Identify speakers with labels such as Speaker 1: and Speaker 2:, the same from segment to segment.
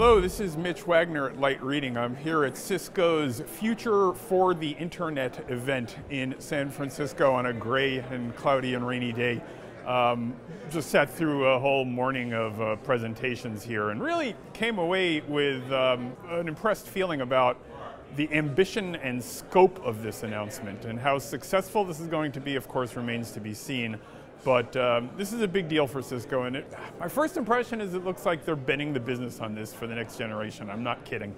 Speaker 1: Hello, this is Mitch Wagner at Light Reading. I'm here at Cisco's Future for the Internet event in San Francisco on a gray and cloudy and rainy day. Um, just sat through a whole morning of uh, presentations here and really came away with um, an impressed feeling about the ambition and scope of this announcement and how successful this is going to be, of course, remains to be seen. But um, this is a big deal for Cisco, and it, my first impression is it looks like they're betting the business on this for the next generation. I'm not kidding,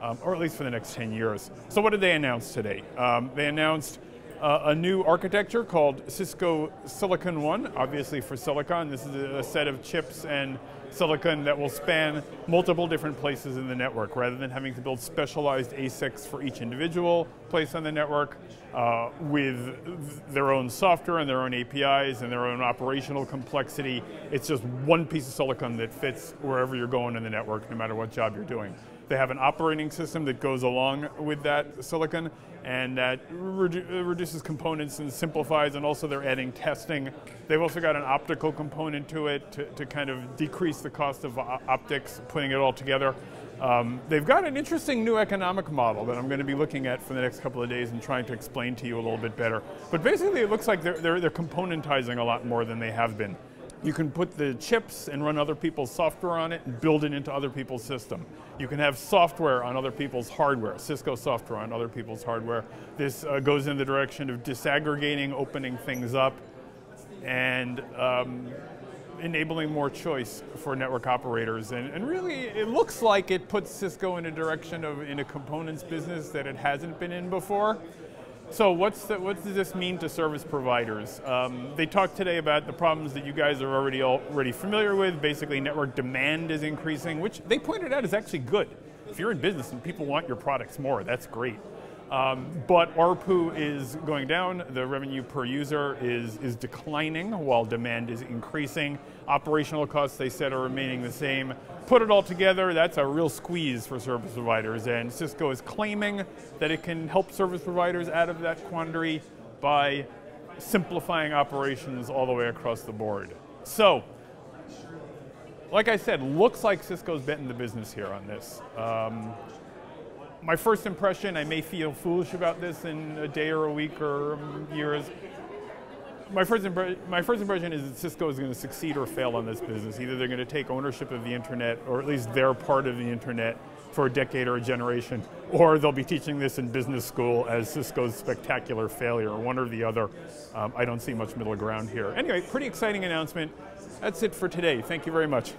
Speaker 1: um, or at least for the next 10 years. So what did they announce today? Um, they announced uh, a new architecture called Cisco Silicon One, obviously for silicon. This is a set of chips and silicon that will span multiple different places in the network rather than having to build specialized ASICs for each individual place on the network uh, with their own software and their own APIs and their own operational complexity. It's just one piece of silicon that fits wherever you're going in the network, no matter what job you're doing. They have an operating system that goes along with that silicon and that redu reduces components and simplifies, and also they're adding testing. They've also got an optical component to it to, to kind of decrease the cost of optics, putting it all together. Um, they've got an interesting new economic model that I'm going to be looking at for the next couple of days and trying to explain to you a little bit better. But basically, it looks like they're, they're, they're componentizing a lot more than they have been. You can put the chips and run other people's software on it and build it into other people's system. You can have software on other people's hardware, Cisco software on other people's hardware. This uh, goes in the direction of disaggregating, opening things up, and um, enabling more choice for network operators. And, and, really, it looks like it puts Cisco in a direction of in a components business that it hasn't been in before. So what's the, what does this mean to service providers? Um, they talked today about the problems that you guys are already already familiar with. Basically, network demand is increasing, which they pointed out is actually good. If you're in business and people want your products more, that's great. Um, but ARPU is going down, the revenue per user is, is declining while demand is increasing. Operational costs, they said, are remaining the same. Put it all together, that's a real squeeze for service providers, and Cisco is claiming that it can help service providers out of that quandary by simplifying operations all the way across the board. So, like I said, looks like Cisco's betting the business here on this. Um, my first impression, I may feel foolish about this in a day or a week or years. My first, my first impression is that Cisco is going to succeed or fail on this business. Either they're going to take ownership of the internet, or at least their part of the internet, for a decade or a generation, or they'll be teaching this in business school as Cisco's spectacular failure, or one or the other. Um, I don't see much middle ground here. Anyway, pretty exciting announcement. That's it for today. Thank you very much.